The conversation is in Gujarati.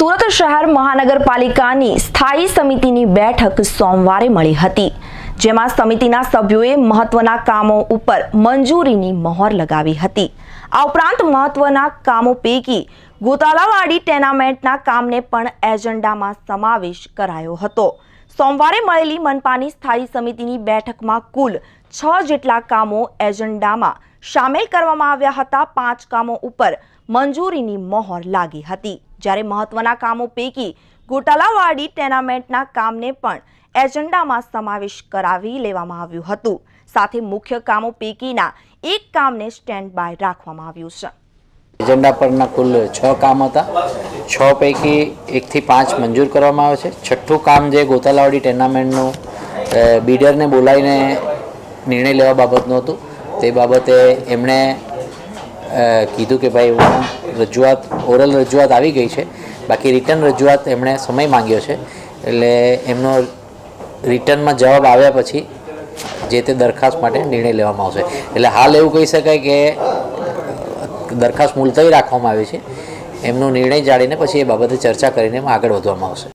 સુરત શહેર મહાનગરપાલિકાની સ્થાયી સમિતિની બેઠક સોમવારે મળી હતી, જેમાં સમિતિના સભ્યોએ મહત્વના કામો ઉપર મંજૂરીની મહોર લગાવી હતી. આ ઉપરાંત મહત્વના કામો પૈકી ગોતાલાવાડી ટેનામેન્ટના કામને પણ એજન્ડામાં સમાવેશ કરાયો હતો. સોમવારે મળેલી મનપાની સ્થાયી સમિતિની બેઠકમાં કુલ છ જેટલા કામો એજન્ડામાં સામેલ કરવામાં આવ્યા હતા પાંચ કામો ઉપર મંજૂરીની મહોર લાગી હતી. જ્યારે મહત્વના કામો પૈકી ગોટાલાવાડી ટેનામેન્ટના કામને પણ એજન્ડામાં સમાવેશ કરાવી લેવામાં આવ્યું હતું. સાથે મુખ્ય કામો પૈકીના એક કામને સ્ટેન્ડ બાય રાખવામાં આવ્યું છે. એજન્ડા પરના કુલ છ કામ હતા. છ પૈકી એકથી પાંચ મંજૂર કરવામાં આવે છે. છઠ્ઠું કામ જે ગોતાલાવાડી ટેર્નામેન્ટનું બીડરને બોલાવીને નિર્ણય લેવા બાબતનું હતું. તે બાબતે એમણે કીધું કે ભાઈ હું રજૂઆત, ઓરલ રજૂઆત આવી ગઈ છે. બાકી રિટર્ન રજૂઆત એમણે સમય માંગ્યો છે. એટલે એમનો રિટર્નમાં જવાબ આવ્યા પછી જે તે દરખાસ્ત માટે નિર્ણય લેવામાં આવશે. એટલે હાલ એવું કહી શકાય કે દરખાસ્ત મુલતવી રાખવામાં આવી છે. એમનો નિર્ણય જાણીને પછી એ બાબતે ચર્ચા કરીને આગળ વધવામાં આવશે.